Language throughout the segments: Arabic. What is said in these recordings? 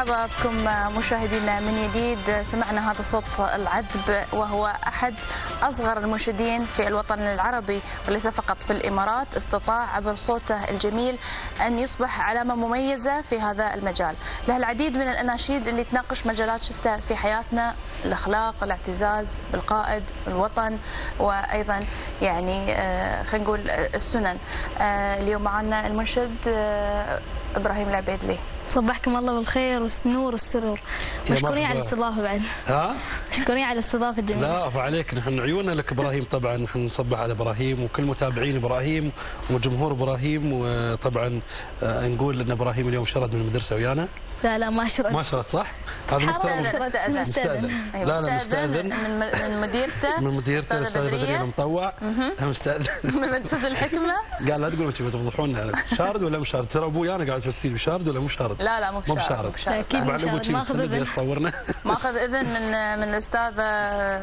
ومرحبا بكم مشاهدينا من جديد. سمعنا هذا صوت العذب وهو أحد أصغر المنشدين في الوطن العربي وليس فقط في الإمارات. استطاع عبر صوته الجميل أن يصبح علامة مميزة في هذا المجال. له العديد من الأناشيد اللي تناقش مجالات شتى في حياتنا الأخلاق الاعتزاز بالقائد الوطن وأيضا يعني آه، خلينا نقول السنن. آه، اليوم معنا المنشد آه، إبراهيم العبيدلي صبحكم الله بالخير والنور والسرور. مشكورين. على الاستضافة بعد. ها؟ مشكورين على الاستضافة الجميله لا عفو عليك. نحن عيوننا لك إبراهيم طبعا. نحن نصبح على إبراهيم وكل متابعين إبراهيم وجمهور إبراهيم. وطبعا آه، نقول إن إبراهيم اليوم شرد من المدرسة ويانا. لا لا ما شرط ما شرد صح؟ هذا. مستأذن استأذن. مستأذن أيوة، لا لا مستأذن مستأذن من من مديرته من مديرته بدرية بدرية المطوع مستأذن من مدرسة الحكمة قال لا تقولوا شي بتفضحونا شارد ولا مو شارد؟ ترى أبوي أنا قاعد في الاستديو شارد ولا مو شارد؟ لا لا مو مو بشارد بشارد. بشارد. شي ماخذ مسند إذن. يصورنا ماخذ إذن من من الأستاذة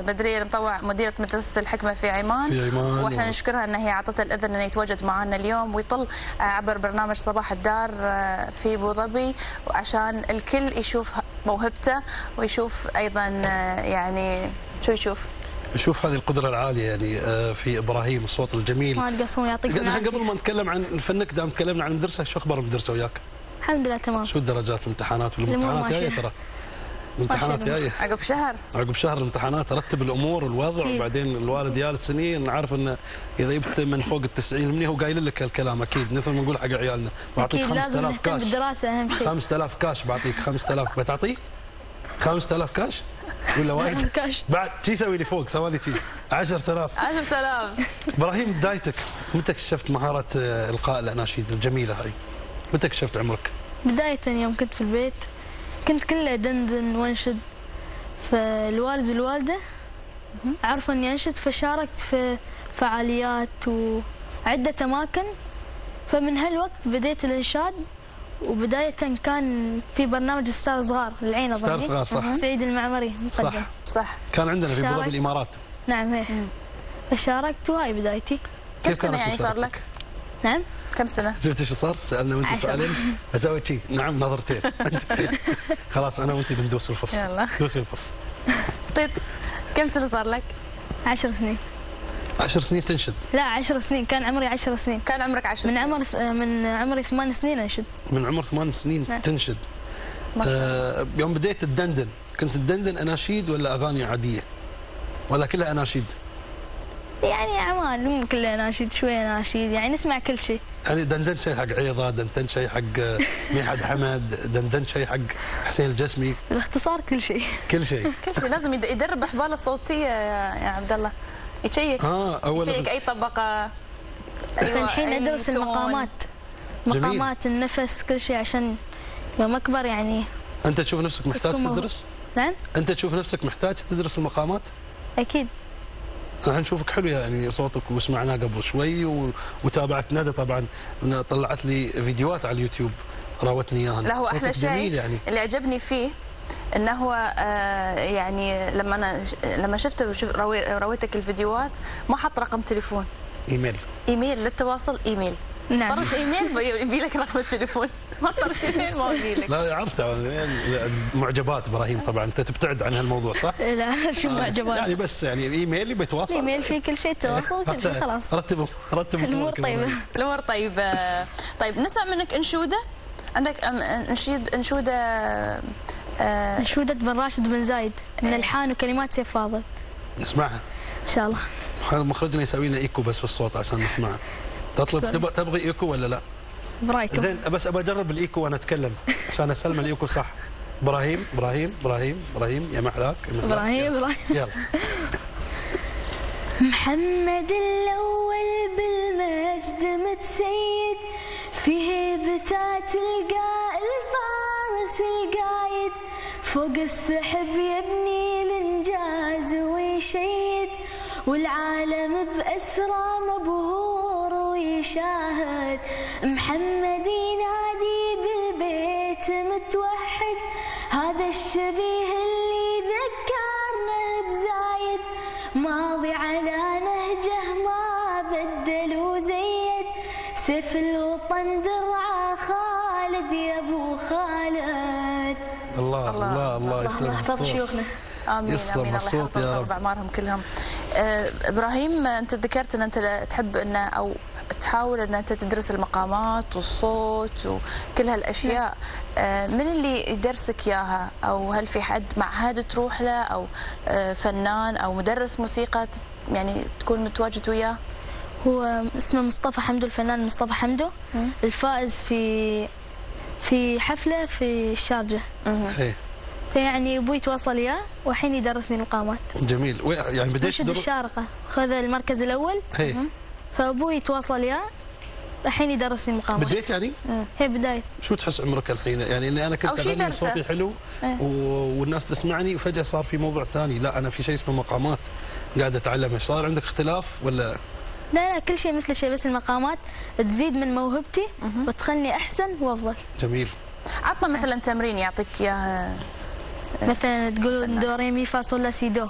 بدرية المطوع مديرة مدرسة الحكمة في عمان في عمان. وإحنا نشكرها إن هي أعطت الإذن انه يتواجد معنا اليوم ويطل آه، عبر برنامج صباح الدار آه، في أبو ظبي عشان الكل يشوف موهبته ويشوف أيضا آه، يعني شو يشوف؟ شوف هذه القدرة العالية يعني آه، في إبراهيم الصوت الجميل. نحن قبل ما نتكلم عن فنك دام تكلمنا عن المدرسة شو أخبار المدرسة وياك؟ الحمد لله تمام. شو الدرجات الامتحانات والامتحانات؟ ماشية. ترى. الامتحانات جاية. عقب شهر. عقب شهر الامتحانات رتب الأمور والوضع. وبعدين الوالد جالس سنين نعرف إنه إذا جبت من فوق ال 90% هو قايل لك الكلام أكيد. مثل ما نقول حق عيالنا. بعطيك أكيد لازم 5000 نهتم كاش. بالدراسة أهم شيء. 5000 كاش بعطيك 5000 بتعطيه 5000 كاش؟ ولا وايد. بعد شي يسوي لي فوق سوى لي شي. 10000 10000 إبراهيم بدايتك. متى اكتشفت مهارة آه، إلقاء الأناشيد الجميلة هاي؟ متى اكتشفت عمرك؟ بداية يوم كنت في البيت. كنت كله دندن وانشد. فالوالد والوالدة عرفوا إني أنشد فشاركت في فعاليات وعدة أماكن. فمن هالوقت بديت الإنشاد وبداية كان في برنامج ستار صغار العين ستار أظني. صغار، صح. سعيد المعمري صح. مقدم. صح. كان عندنا في ابو الإمارات. نعم هي فشاركت وهاي بدايتي. كم كانت يعني صار؟ لك؟ نعم. كم سنة؟ شفت شو صار؟ سألنا وأنت. سؤالين أسوي شي نعم نظرتين خلاص أنا وأنت بندوس الفص يلا. دوسي الفص طيب كم سنة صار لك؟ عشر سنين عشر سنين تنشد لا عشر سنين كان عمري عشر سنين كان عمرك 10 من سنين عمر من عمري ثمان سنين أنشد من عمر ثمان سنين نعم. تنشد. آه يوم بديت تدندن كنت تدندن أناشيد ولا أغاني عادية؟ ولا كلها أناشيد؟ يعني اعمال مو كلها اناشيد شوية اناشيد يعني نسمع كل شيء يعني دندنت شيء حق عيضة، دندنت شيء حق ميحد حمد، دندنت شيء حق حسين الجسمي، بالاختصار كل شيء كل شيء. كل شيء لازم يد- يدرب احباله الصوتية يا يا عبد الله يشيك آه اول يشيك أي طبقة أيوة، فالحين أي ادرس. المقامات جميل. مقامات النفس كل شيء عشان يوم أكبر يعني أنت تشوف نفسك محتاج. تدرس؟ نعم أنت تشوف نفسك محتاج تدرس المقامات؟ أكيد إحنا نشوفك حلو يعني صوتك وسمعناه قبل شوي و... وتابعت ندى طبعا. طلعت لي فيديوهات على اليوتيوب راوتني إياها. لا هو أحلى شيء يعني. اللي عجبني فيه إنه هو آه يعني لما أنا لما شفته وشف- روي- رويتك الفيديوهات ما حط رقم تليفون. email. email للتواصل إيميل. نعم. طرش إيميل يبي لك رقم التليفون. ما طرش ايميل ما ابي لك. لا عرفت. معجبات إبراهيم طبعا. أنت تبتعد عن هالموضوع صح؟ لا شو معجبات؟ يعني بس يعني الايميل بيتواصل. إيميل في كل شيء تواصل كل شيء خلاص. رتب رتب الأمور طيبة. الأمور طيبة. طيب نسمع منك إنشودة. عندك أم- انشيد إنشودة آه، إنشودة بن راشد بن زايد. من الحان وكلمات سيف فاضل. نسمعها. إن شاء الله. هذا مخرجنا يسوي لنا إيكو بس في الصوت عشان نسمعها. تطلب تبغي إيكو ولا لا؟ برأيكم؟ زين بس ابى أجرب الإيكو وأنا أتكلم. عشان أسلم الإيكو صح. إبراهيم إبراهيم إبراهيم إبراهيم يا محلاك. إبراهيم إبراهيم. يلا. محمد الأول بالمجد متسيد في هيبته تلقى الفارس القايد. فوق السحب يبني الإنجاز ويشيد والعالم بأسرى مبهور ويشاهد محمد ينادي بالبيت متوحد. هذا الشبيه اللي ذكرنا بزايد. ماضي على نهجه ما بدل وزيد. سيف الوطن درعه خالد يا أبو خالد. الله الله. الله الله يسلم الله. يحفظ. شيوخنا. آمين يسلم امين الله الصوت يحفظ يا رب. أعمارهم كلهم. آه، إبراهيم أنت ذكرت إن أنت تحب ان أو تحاول ان أنت تدرس المقامات والصوت وكل هالأشياء. آه، من اللي يدرسك إياها؟ أو هل في حد معهد تروح له؟ أو آه، فنان أو مدرس موسيقى يعني تكون متواجد وياه؟ هو اسمه مصطفى حمدو الفنان مصطفى حمدو. الفائز في في حفلة في الشارجة. إيه فيعني أبوي تواصل وياه والحين يدرسني المقامات. جميل. يعني بديت الشارقة؟ خذ المركز الأول. إيه فابوي تواصل وياه الحين يدرسني المقامات بديت يعني؟ هي بداية. شو تحس عمرك الحين؟ يعني اللي أنا كنت أغني. صوتي حلو إيه. و- والناس تسمعني وفجأة صار في موضوع ثاني. لا أنا في شيء اسمه مقامات قاعد أتعلمه. صار عندك اختلاف ولا؟ لا لا كل شيء مثل شيء بس المقامات تزيد من موهبتي وتخلني أحسن وأفضل. جميل. عطنا مثلا تمرين يعطيك اياه مثلا تقولون دو ري مي فا صول لا سي دو.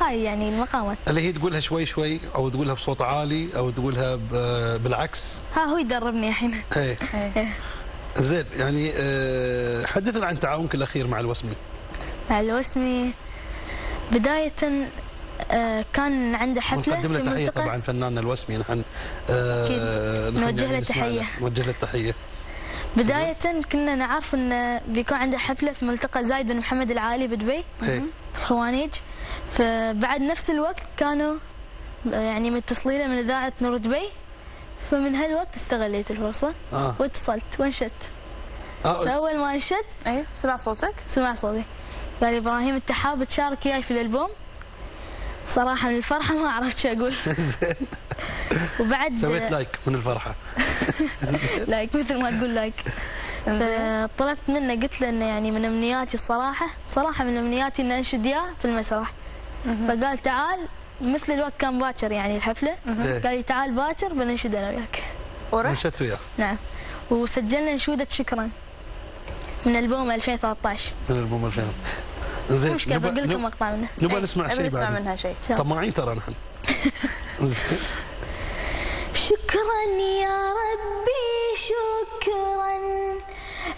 هاي يعني المقامات اللي هي تقولها شوي شوي أو تقولها بصوت عالي أو تقولها بالعكس. ها هو يدربني الحين. إيه. إيه. زين يعني آه، حدثنا عن تعاونك الاخير مع الوسمي. مع الوسمي بداية آه، كان عنده حفلة ونقدم له تحية طبعا فناننا الوسمي. نحن آه،. نحن نوجه له يعني. له. نوجه له تحيه بداية كنا نعرف إن بيكون عنده حفلة في ملتقى زايد بن محمد العالي بدبي. إيه. خوانيج. فبعد نفس الوقت كانوا يعني متصلين من إذاعة نور دبي. فمن هالوقت استغليت الفرصة آه. واتصلت وانشدت. آه، فأول ما انشدت اي سمع صوتك. سمع صوتي. قال لي إبراهيم انت حاب تشارك وياي في الألبوم. صراحة من الفرحة ما عرفت شو أقول. وبعد سويت like من الفرحة. like مثل ما تقول like فطلبت منه قلت له إنه يعني من أمنياتي الصراحة صراحة من أمنياتي ان أنشد إياه في المسرح. فقال تعال مثل الوقت كان باكر يعني الحفلة إيه. قال لي تعال باكر بننشد أنا وياك. ورحت؟ وياه. نعم. وسجلنا نشودة شكرا. من ألبوم 2013 من ألبوم 2000 زين مو مشكله بقول لكم مقطع منه. نبغى إيه، نسمع نبي شيء نسمع منها شيء. طماعين ترى نحن. زين. شكرا يا ربي شكرا.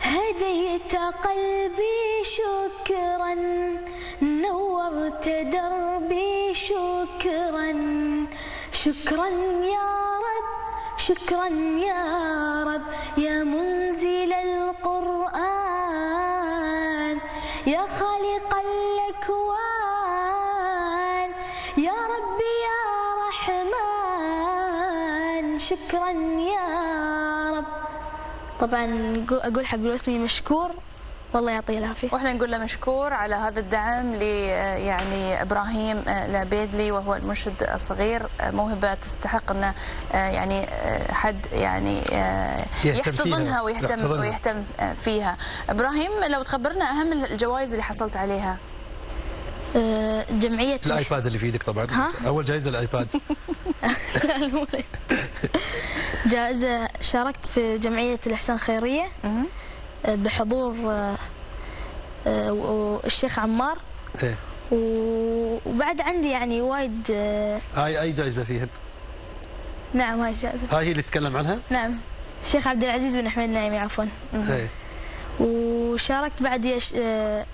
هديت قلبي شكرا. نورت دربي شكرا. شكرا يا رب شكرا يا رب. يا منزل القرآن شكرا يا رب طبعا أقول حق الوسمي مشكور والله يعطيه العافية وإحنا نقول له مشكور على هذا الدعم ل يعني إبراهيم العبيدلي وهو المنشد الصغير موهبة تستحق انه يعني حد يعني يحتضنها. ويهتم. ويهتم فيها. إبراهيم لو تخبرنا أهم الجوائز اللي حصلت عليها. آه، جمعية الآيباد اللي في إيدك طبعا. ها؟ أول جائزة الايباد جائزة شاركت في جمعية الإحسان خيرية مهم. آه، بحضور آه، الشيخ عمار. إيه. و- وبعد عندي يعني وايد هاي أي جائزة فيها؟ نعم هاي الجائزه هاي هي اللي تتكلم عنها؟ نعم. الشيخ عبد العزيز بن أحمد نعيمي عفوا. إيه. وشاركت بعد يش... آه،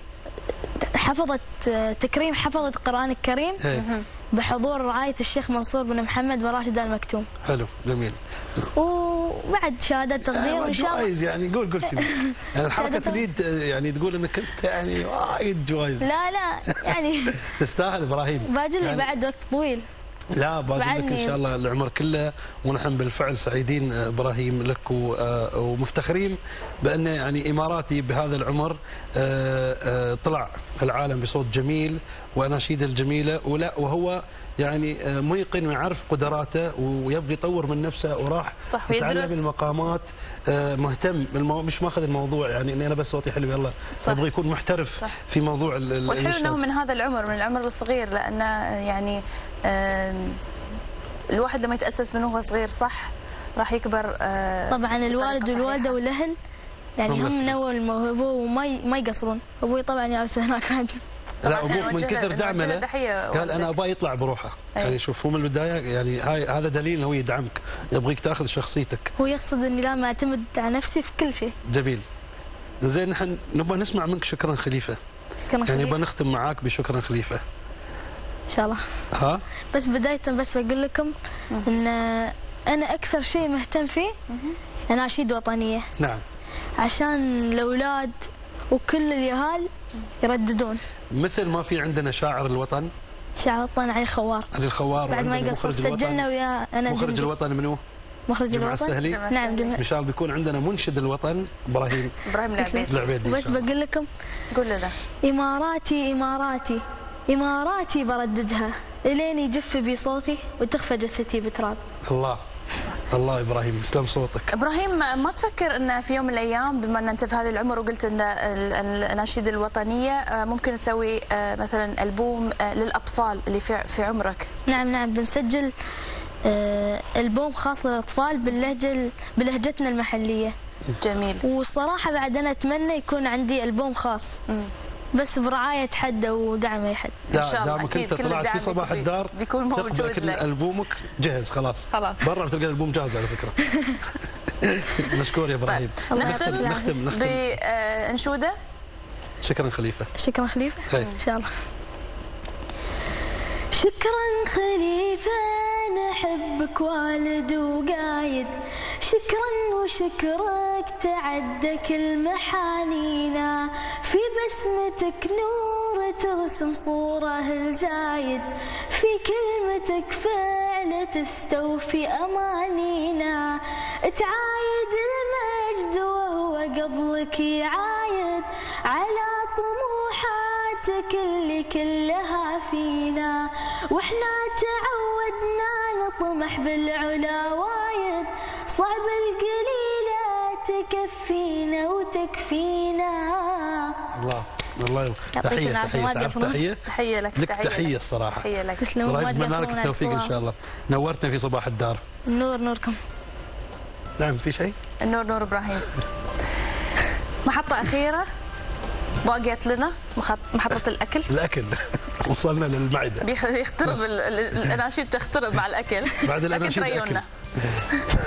حفظت آه، تكريم حفظت القرآن الكريم إيه. بحضور رعاية الشيخ منصور بن محمد بن راشد آل مكتوم. حلو جميل. وبعد شهادة تقدير وإن شاء الله. جوائز يعني قول قول يعني شهادة- اليد آه، يعني تقول إنك أنت يعني وايد جوائز. لا لا يعني تستاهل إبراهيم. باجي لي يعني- بعد وقت طويل. لا باجي لك إن. شاء الله العمر كله. ونحن بالفعل سعيدين آه، إبراهيم لك آه، ومفتخرين بأن يعني إماراتي بهذا العمر آه، آه، طلع. العالم بصوت جميل واناشيده الجميلة ولا وهو يعني آه، ميقن ويعرف قدراته ويبغي يطور من نفسه وراح صح، يتعلم. المقامات آه، مهتم بالمو... مش ماخذ الموضوع يعني إني أنا بس صوتي حلو يلا صح. يبغى يكون محترف صح. في موضوع ال- ال- والحلو. إنه من هذا العمر من العمر الصغير لأنه يعني آم، الواحد لما يتأسس من وهو صغير صح راح يكبر آه، طبعا الوالد والوالدة. والأهل يعني هم هم. نووا الموهبه وما ما يقصرون. أبوي طبعا جالس هناك راجل لا أبوك من كثر دعمه قال أنا. أبغى يطلع بروحه. أي. يعني شوف هو من البداية يعني هاي هذا دليل إنه هو يدعمك. يبغيك تأخذ شخصيتك. هو يقصد إني لازم اعتمد على نفسي في كل شيء. جميل. زين نحن نبغى نسمع منك شكرا خليفة. شكرا يعني نبغى نختم معاك بشكرا خليفة. إن شاء الله. ها؟ بس بداية بس بقول لكم إن أنا أكثر شيء مهتم فيه أناشيد وطنية. نعم. عشان الأولاد وكل اليهال يرددون. مثل ما في عندنا شاعر الوطن. شعر الوطن علي خوار. علي الخوار بعد ما يقصر مخرج سجلنا الوطن. ويا أنا مخرج. الوطن منو؟ مخرج الوطن. السهلي. جمعة نعم السهلي. جمعة ان شاء الله بيكون عندنا منشد الوطن إبراهيم. إبراهيم العبيد. العبيدي بس. بقول لكم قول له إماراتي إماراتي. إماراتي برددها. إلين يجف بي صوتي وتخفى جثتي بتراب. الله. الله إبراهيم يسلم صوتك. إبراهيم ما تفكر إن في يوم من الأيام بما أن أنت في هذا العمر وقلت إن ال- ال- الاناشيد الوطنية آه، ممكن تسوي آه، مثلا ألبوم آه، للأطفال اللي في في عمرك. نعم نعم بنسجل ألبوم خاص للأطفال باللهجة بلهجتنا المحلية. جميل. والصراحة بعد أنا أتمنى يكون عندي ألبوم خاص. مم. بس برعاية حد ودعم أي حد. إن شاء الله، دامك أنت طلعت في صباح بي- الدار بيكون موجود لك. البومك جهز خلاص. خلاص. برا بتلقى الألبوم جاهز على فكرة. مشكور يا إبراهيم. طيب نختم نختم. نختم بانشوده شكرا خليفة. شكرا خليفة. هاي. إن شاء الله. شكرا نحبك والد وقايد. شكرا وشكرك تعدى كل محانينا. في بسمتك نور ترسم صورة زايد. في كلمتك فعل تستوفي أمانينا. تعايد المجد وهو قبلك يعايد. نطمح بالعلا وايد صعب القليلة تكفينا وتكفينا. الله الله يعطيك تحية العافية، ما تحيه تعرف. تحية. تحية لك لك تحية الصراحة. تحية لك. لك تقصرون على التوفيق إن الصواب. شاء الله. نورتنا في صباح الدار. النور نوركم. نعم في شيء؟ النور نور إبراهيم. محطة أخيرة بقيت لنا مخط- محطة الأكل. الأكل. وصلنا للمعدة. بيخ- يخترب ال- ال- الأناشيد تخترب مع الأكل. بعد أكل.